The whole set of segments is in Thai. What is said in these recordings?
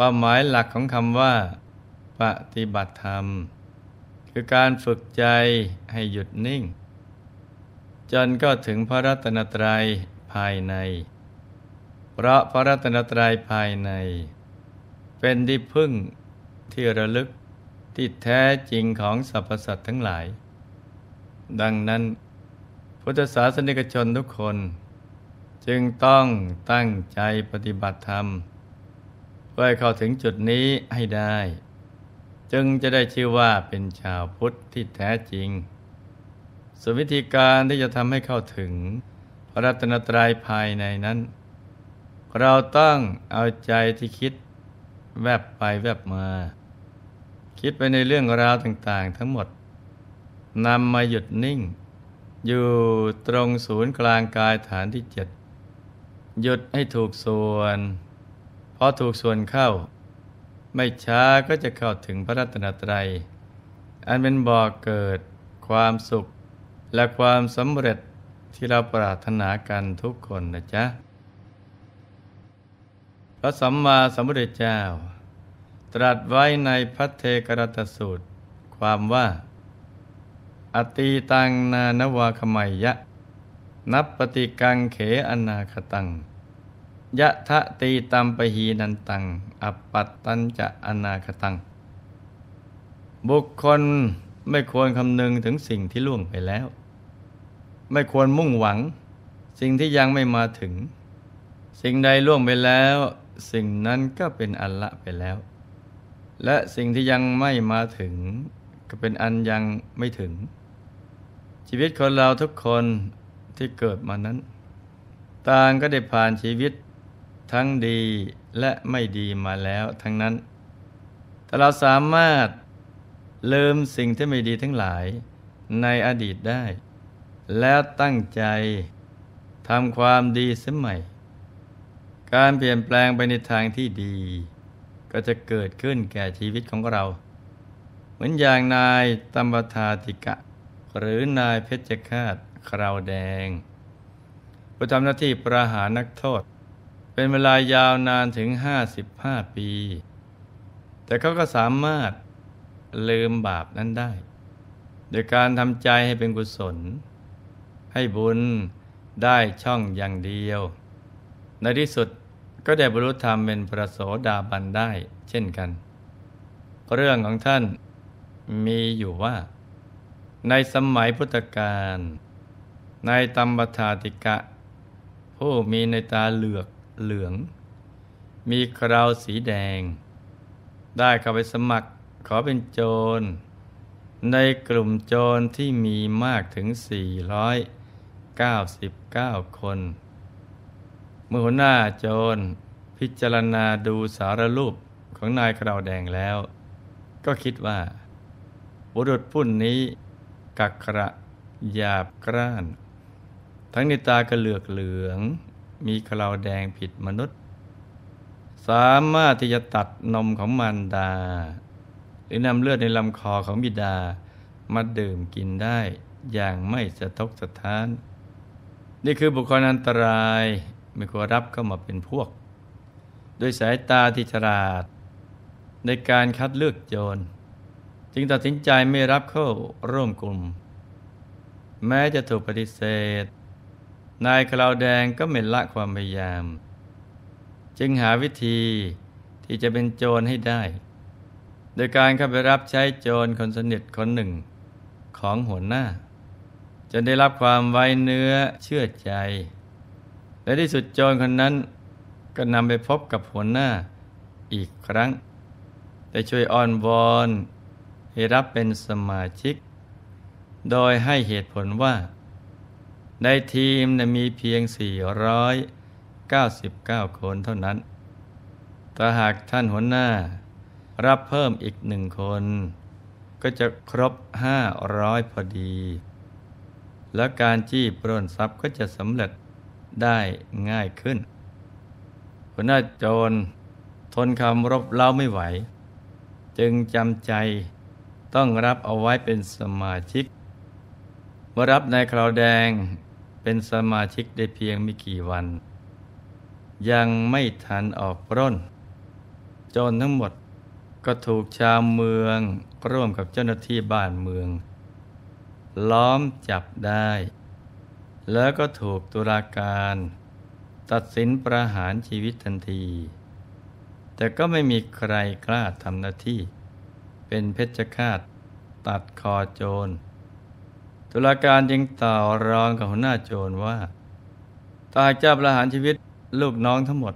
ความหมายหลักของคำว่า ปฏิบัติธรรม คือการฝึกใจให้หยุดนิ่ง จนก็ถึงพระรัตนตรัยภายใน เพราะพระรัตนตรัยภายใน เป็นที่พึ่งที่ระลึกที่แท้จริงของสรรพสัตว์ทั้งหลาย ดังนั้น พุทธศาสนิกชนทุกคน จึงต้องตั้งใจปฏิบัติธรรมเพื่อเข้าถึงจุดนี้ให้ได้ จึงจะได้ชื่อว่าเป็นชาวพุทธที่แท้จริงส่วนวิธีการที่จะทำให้เข้าถึง พระรัตนตรัยภายในนั้น เราต้องเอาใจที่คิดแวบไปแวบมา คิดไปในเรื่องราวต่าง ๆ ทั้งหมดนำมาหยุดนิ่ง อยู่ตรงศูนย์กลางกายฐานที่เจ็ดหยุดให้ถูกส่วน พอถูกส่วนเข้า ไม่ช้าก็จะเข้าถึงพระรัตนตรัย อันเป็นบ่อกเกิด ความสุข และความสำเร็จที่เราปรารถนากันทุกคนนะจ๊ะ พระสัมมาสัมพุทธเจ้า ตรัสไว้ในพัทเทกรตสูตร ความว่า อตีตังนานวาคมัยยะ นับปฏิกังเขอนาคตัง ยะทะตีตัมปหีนันตัง อัปปัตตัญจะอนาคตัง บุคคลไม่ควรคำนึงถึงสิ่งที่ล่วงไปแล้ว ไม่ควรมุ่งหวัง สิ่งที่ยังไม่มาถึง สิ่งใดล่วงไปแล้ว สิ่งนั้นก็เป็นอันละไปแล้ว และสิ่งที่ยังไม่มาถึง ก็เป็นอันยังไม่ถึง ชีวิตคนเราทุกคนที่เกิดมานั้น ต่างก็ได้ผ่านชีวิต ทั้งดีและไม่ดีมาแล้วทั้งนั้น แต่เราสามารถลืมสิ่งที่ไม่ดีทั้งหลายในอดีตได้ แล้วตั้งใจทำความดีเสใหม่ การเปลี่ยนแปลงไปในทางที่ดี ก็จะเกิดขึ้นแก่ชีวิตของเรา เหมือนอย่างนายตัมปทาติกะ หรือนายเพชฌฆาตคราวแดงผู้ทำหน้าที่ประหารนักโทษ เป็นเวลายาวนานถึง 55 ปี แต่เขาก็สามารถลืมบาปนั้นได้ โดยการทำใจให้เป็นกุศล ให้บุญได้ช่องอย่างเดียว ในที่สุดก็ได้บรรลุธรรมเป็นพระโสดาบันได้เช่นกัน เรื่องของท่านมีอยู่ว่า ในสมัยพุทธกาลในตัมปทาติกะ ผู้มีในตาเหลือก เหลือง มีคราวสีแดง ได้เข้าไปสมัครขอเป็นโจร ในกลุ่มโจรที่มีมากถึง 499 คน เมื่อหัวหน้าโจรพิจารณาดูสารรูปของนายกระดาแดงแล้ว ก็คิดว่าบุรุษผู้นี้กักกระหยาบกร้าน ทั้งในตากระเหลือกเหลือง มีกราวแดงผิดมนุษย์ สามารถที่จะตัดนมของมันดา หรือนำเลือดในลำคอของบิดามาดื่มกินได้อย่างไม่สะทกสะท้าน นี่คือบุคคลอันตรายไม่ควรรับเข้ามาเป็นพวกโดยสายตาที่ฉลาด ในการคัดเลือกโจร จึงตัดสินใจไม่รับเข้าร่วมกลุ่ม แม้จะถูกปฏิเสธ นายคลาวแดงก็ไม่ละความพยายาม จึงหาวิธีที่จะเป็นโจรให้ได้ โดยการเข้าไปรับใช้โจรคนสนิทคนหนึ่งของหัวหน้า จนได้รับความไว้เนื้อเชื่อใจ และที่สุดโจรคนนั้นก็นำไปพบกับหัวหน้าอีกครั้งได้ช่วยอ้อนวอนให้รับเป็นสมาชิก โดยให้เหตุผลว่า ในทีมมีเพียง 499 คนเท่านั้น แต่หากท่านหัวหน้า รับเพิ่มอีกหนึ่งคน ก็จะครบห้าร้อยพอดี และการจี้ปล้นทรัพย์ก็จะสำเร็จได้ง่ายขึ้น หัวหน้าโจรทนคำรบเล่าไม่ไหว จึงจำใจต้องรับเอาไว้เป็นสมาชิกเมื่อรับนายคราวแดง เป็นสมาชิกได้เพียงไม่กี่วัน ยังไม่ทันออกปล้นโจรทั้งหมดก็ถูกชาวเมืองร่วมกับเจ้าหน้าที่บ้านเมือง ล้อมจับได้ แล้วก็ถูกตุลาการ ตัดสินประหารชีวิตทันที แต่ก็ไม่มีใครกล้าทำหน้าที่ เป็นเพชฌฆาตตัดคอโจร ตุลาการจึงต่อรองกับหัวหน้าโจรว่าถ้าเจ้าประหารชีวิตลูกน้องทั้งหมด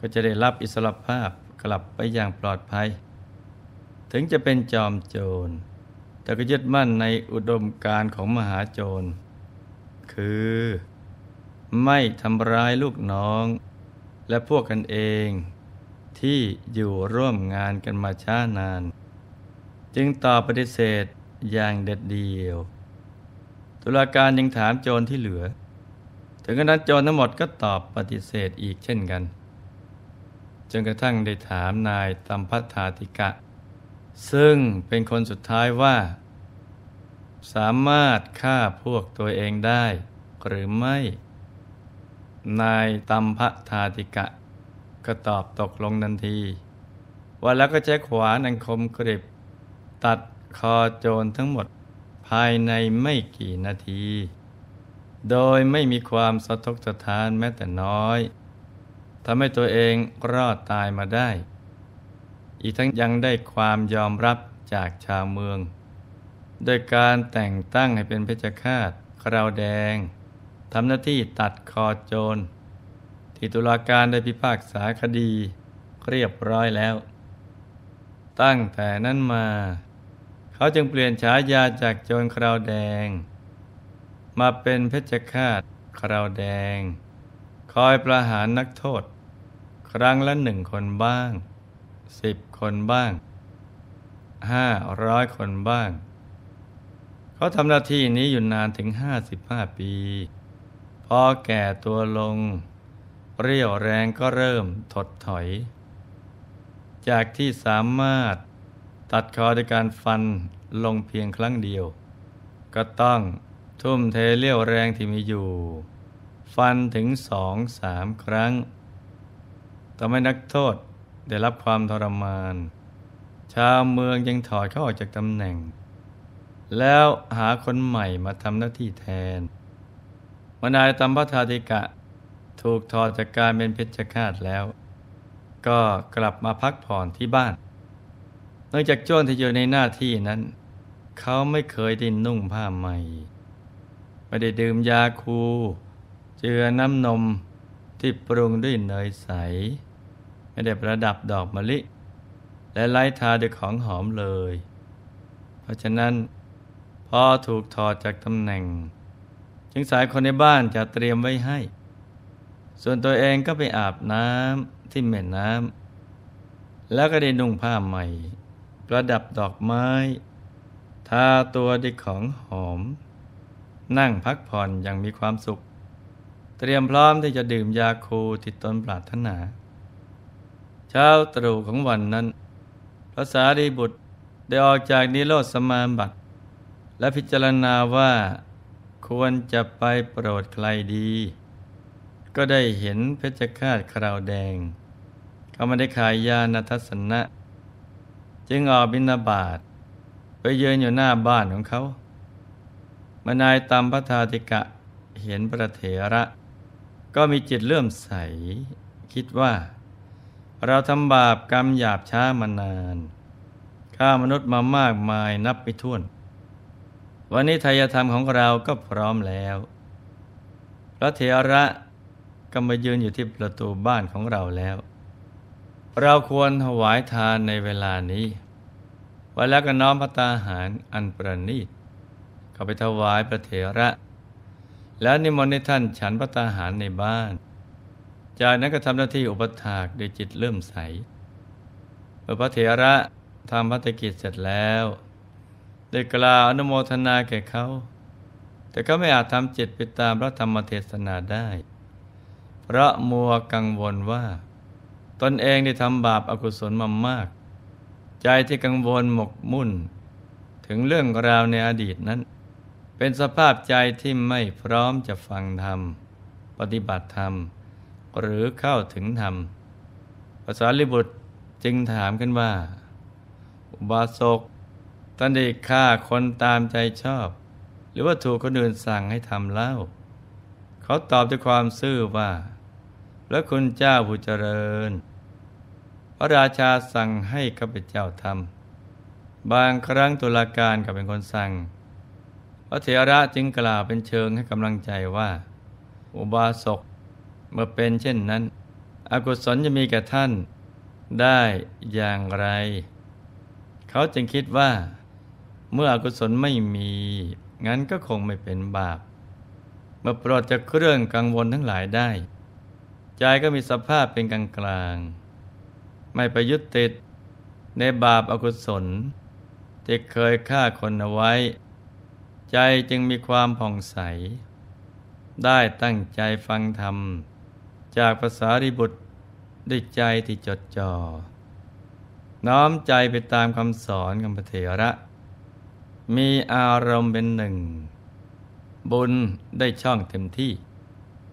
ก็จะได้รับอิสรภาพกลับไปอย่างปลอดภัย ถึงจะเป็นจอมโจร แต่ก็ยึดมั่นในอุดมการของมหาโจร คือ ไม่ทำร้ายลูกน้อง และพวกกันเองที่อยู่ร่วมงานกันมาช้านาน จึงตอบปฏิเสธอย่างเด็ดเดียว ตุลาการยังถามโจรที่เหลือ ถึงขนาดโจรทั้งหมดก็ตอบปฏิเสธอีกเช่นกัน จนกระทั่งได้ถามนายตัมพัทธาติกะ ซึ่งเป็นคนสุดท้ายว่า สามารถฆ่าพวกตัวเองได้ หรือไม่ นายตัมพัทธาติกะ ก็ตอบตกลงทันที ว่าแล้วก็ใช้ขวานอันคมกริบ ตัดคอโจรทั้งหมด ภายในไม่กี่นาที โดยไม่มีความสะทกสะท้านแม้แต่น้อยทำให้ตัวเองรอดตายมาได้ อีกทั้งยังได้ความยอมรับจากชาวเมือง โดยการแต่งตั้งให้เป็นเพชฌฆาตคราวแดงทำหน้าที่ตัดคอโจร ที่ตุลาการได้พิพากษาคดีเรียบร้อยแล้ว ตั้งแต่นั้นมา เขาจึงเปลี่ยนฉายาจากโจรคราวแดง มาเป็นเพชฌฆาตคราวแดง คอยประหารนักโทษ ครั้งละหนึ่งคนบ้างสิบคนบ้างห้าร้อยคนบ้าง เขาทำหน้าที่นี้อยู่นานถึงห้าสิบห้าปี พอแก่ตัวลง เรี่ยวแรงก็เริ่มถดถอย จากที่สามารถ ตัดคอด้วยการฟันลงเพียงครั้งเดียว ก็ต้องทุ่มเทเรี่ยวแรงที่มีอยู่ ฟันถึงสองสามครั้งทำให้นักโทษได้รับความทรมาน ชาวเมืองยังถอดเขาออกจากตำแหน่ง แล้วหาคนใหม่มาทำหน้าที่แทนมนายตัมพทาธิกะ ถูกถอดจากการเป็นเพชฌฆาตแล้ว ก็กลับมาพักผ่อนที่บ้าน นื่องจากโจนที่อยู่ในหน้าที่นั้น เขาไม่เคยดิ้นนุ่งผ้าใหม่ ไม่ได้ดื่มยาคู เจือน้ำนมที่ปรุงด้วยเนยใส ไม่ได้ประดับดอกมะลิ และไล้ทาด้วยของหอมเลย เพราะฉะนั้นพอถูกถอดจากตำแหน่ง จึงสายคนในบ้านจะเตรียมไว้ให้ ส่วนตัวเองก็ไปอาบน้ำที่แม่น้ำแล้วก็ได้นุ่งผ้าใหม่ ประดับดอกไม้ ทาตัวด้วยของหอม นั่งพักผ่อนอย่างมีความสุข เตรียมพร้อมที่จะดื่มยาคูที่ตนปรารถนา เช้าตรู่ของวันนั้น พระสารีบุตรได้ออกจากนิโรธสมาบัติ และพิจารณาว่าควรจะไปโปรดใครดี ก็ได้เห็นเพชฌฆาตคราวแดงเขามาได้ขายยาณทัศนะ จึงออกบินาบาตไปยืนอยู่หน้าบ้านของเขามานายตามพระธาติกะเห็นพระเถระ ก็มีจิตเลื่อมใส คิดว่า เราทำบาปกรรมหยาบช้ามานานฆ่ามนุษย์มามากมายนับไม่ถ้วน วันนี้ทายธรรมของเราก็พร้อมแล้ว พระเถระก็มายืนอยู่ที่ประตูบ้านของเราแล้ว เราควรถวายทานในเวลานี้ วันแล้วก็น้อมพระตาหารอันประณีตเข้าไปถวายพระเถระ แล้วนิมนต์ให้ท่านฉันพระตาหารในบ้าน จากนั้นก็ทำหน้าที่อุปถากด้วยจิตเริ่มใสเมื่อพระเถระทำพัฒกิจเสร็จแล้วได้กล่าวอนุโมทนาแก่เขา แต่เขาไม่อาจทำจิตไปตามพระธรรมเทศนาได้ เพราะมัวกังวลว่า ตนเองได้ทำบาปอากุศลมามาก ใจที่กังวลหมกมุ่น ถึงเรื่องราวในอดีตนั้น เป็นสภาพใจที่ไม่พร้อมจะฟังธรรม ปฏิบัติธรรม หรือเข้าถึงธรรมภาษาลิบุตรจึงถามกันว่า อุบาสกท่านได้ฆ่าคนตามใจชอบ หรือว่าถูกคนอื่นสั่งให้ทำเล่า เขาตอบด้วยความซื่อว่า แล้วคุณเจ้าผู้เจริญ ระราชาสั่งให้ข้าพเจ้าทำบางครั้งตุลาการก็เป็นคนสั่ง พระเถระจึงกล่าวเป็นเชิงให้กำลังใจว่า อุบาสกเมื่อเป็นเช่นนั้น อกุศลจะมีแก่ท่านได้อย่างไร เขาจึงคิดว่า เมื่ออกุศลไม่มี งั้นก็คงไม่เป็นบาป เมื่อปลดจากเครื่องกังวลทั้งหลายได้ ใจก็มีสภาพเป็นกลางกลาง ไม่ไปยึดติด ในบาปอากุศล ที่เคยฆ่าคนเอาไว้ ใจจึงมีความผ่องใส ได้ตั้งใจฟังธรรม จากภาษาริบุตรด้วยใจที่จดจอ่อน้อมใจไปตามคำสอนคำพเถระ มีอารมณ์เป็นหนึ่ง บุญได้ช่องเต็มที่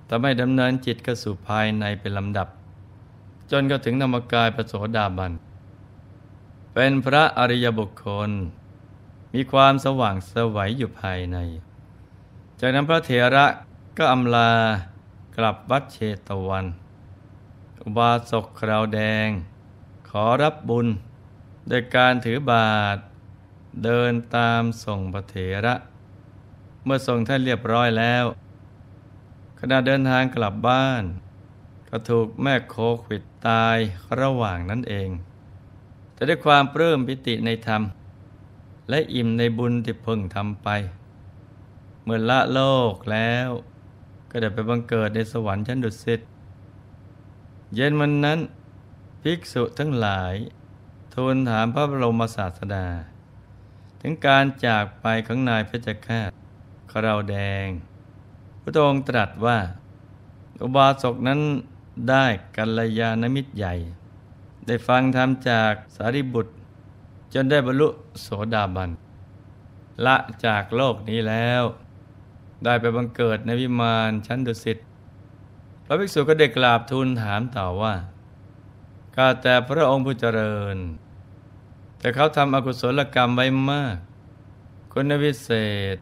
ทำให้ดำเนินจิตเข้าสู่ภายในเป็นลำดับ จนก็ถึงนามกายประโสดาบัน เป็นพระอริยบุคคล มีความสว่างสวัยอยู่ภายใน จากนั้นพระเถระก็อำลากลับวัดเชตวัน อุบาสกคราวแดง ขอรับบุญโดยการถือบาท เดินตามส่งพระเถระ เมื่อส่งท่านเรียบร้อยแล้วขณะเดินทางกลับบ้าน ก็ถูกแม่โคขิดตายระหว่างนั้นเอง แต่ด้วยความปลื้มปิติในธรรม และอิ่มในบุญที่พิ่งทำไป เมื่อละโลกแล้วก็ได้ไปบังเกิดในสวรรค์ชั้นดุสิตเย็นวันนั้นภิกษุทั้งหลาย ทูลถามพระบรมศาสดา ถึงการจากไปของนายเพชรฆาตคราวแดง พระองค์ตรัสว่า อุบาสกนั้น ได้กัลยาณมิตรใหญ่ ได้ฟังธรรมจากสารีบุตร จนได้บรรลุโสดาบัน ละจากโลกนี้แล้ว ได้ไปบังเกิดในวิมานชั้นดุสิตพระภิกษุก็ได้กราบทูลถามต่อว่าข้าแต่พระองค์ผู้เจริญ แต่เขาทำอกุศลกรรมไว้มากคุณวิเศษ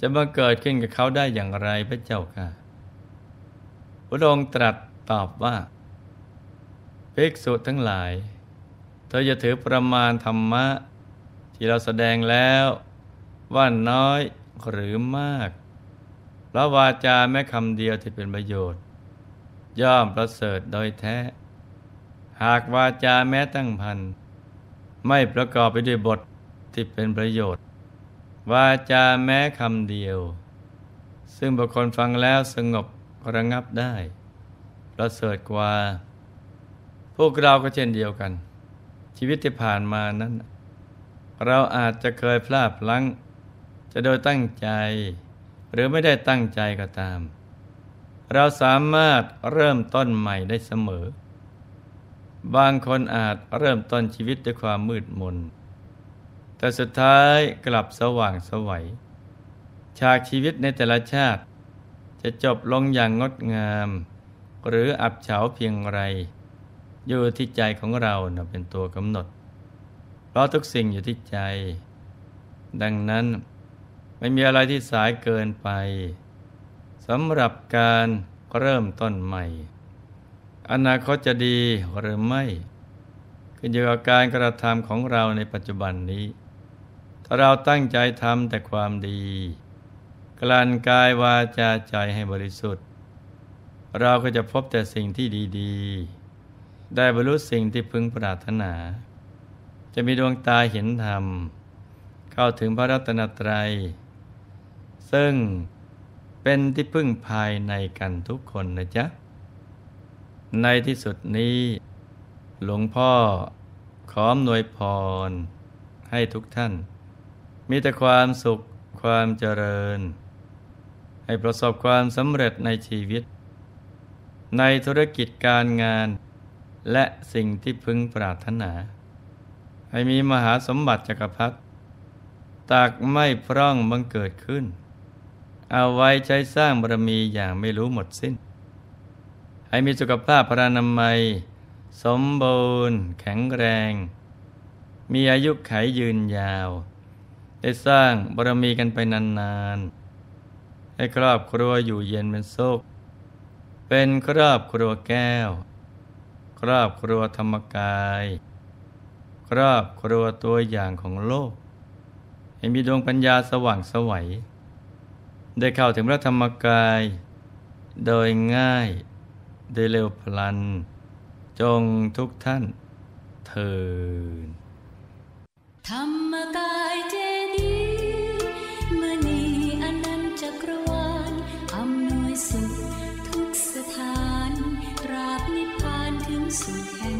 จะมาเกิดขึ้นกับเขาได้อย่างไรพระเจ้าค่ะพระองค์ตรัส ตอบว่าภิกษุทั้งหลาย เธอจะถือประมาณธรรมะ ที่เราแสดงแล้ว ว่าน้อยหรือมากพระวาจาแม้คำเดียวที่เป็นประโยชน์ ย่อมประเสริฐโดยแท้ หากวาจาแม้ตั้งพัน ไม่ประกอบไปด้วยบทที่เป็นประโยชน์ วาจาแม้คำเดียว ซึ่งบุคคลฟังแล้วสงบระงับได้ ประเสริฐกว่า พวกเราก็เช่นเดียวกัน ชีวิตที่ผ่านมานั้น เราอาจจะเคยพลาดพลั้ง จะโดยตั้งใจ หรือไม่ได้ตั้งใจก็ตาม เราสามารถเริ่มต้นใหม่ได้เสมอ บางคนอาจเริ่มต้นชีวิตด้วยความมืดมน แต่สุดท้ายกลับสว่างสวัยฉากชีวิตในแต่ละชาติจะจบลงอย่างงดงาม หรืออับเฉาเพียงไร อยู่ที่ใจของเราเป็นตัวกำหนด เพราะทุกสิ่งอยู่ที่ใจ ดังนั้นไม่มีอะไรที่สายเกินไปสำหรับการเริ่มต้นใหม่ อนาคตจะดีหรือไม่ขึ้นอยู่กับการกระทำของเราในปัจจุบันนี้ ถ้าเราตั้งใจทำแต่ความดี กลั่นกายวาจาใจให้บริสุทธิ์ เราก็จะพบแต่สิ่งที่ดีๆ ได้บรรลุสิ่งที่พึงปรารถนา จะมีดวงตาเห็นธรรม เข้าถึงพระรัตนตรัย ซึ่งเป็นที่พึ่งภายในกันทุกคนนะจ๊ะ ในที่สุดนี้ หลวงพ่อขออำนวยพร ให้ทุกท่าน มีแต่ความสุขความเจริญ ให้ประสบความสำเร็จในชีวิต ในธุรกิจการงาน และสิ่งที่พึงปรารถนา ให้มีมหาสมบัติจักรพรรดิตากไม่พร่องบังเกิดขึ้น เอาไว้ใช้สร้างบารมีอย่างไม่รู้หมดสิ้น ให้มีสุขภาพพรานามัย สมบูรณ์ แข็งแรง มีอายุไขยืนยาว ได้สร้างบารมีกันไปนานๆ ให้ครอบครัวอยู่เย็นเป็นสุข เป็นครอบครัวแก้ว ครอบครัวธรรมกาย ครอบครัวตัวอย่างของโลก ให้มีดวงปัญญาสว่างสวัย ได้เข้าถึงพระธรรมกาย โดยง่าย โดยเร็วพลัน จงทุกท่านเทินธรรมกายเจาน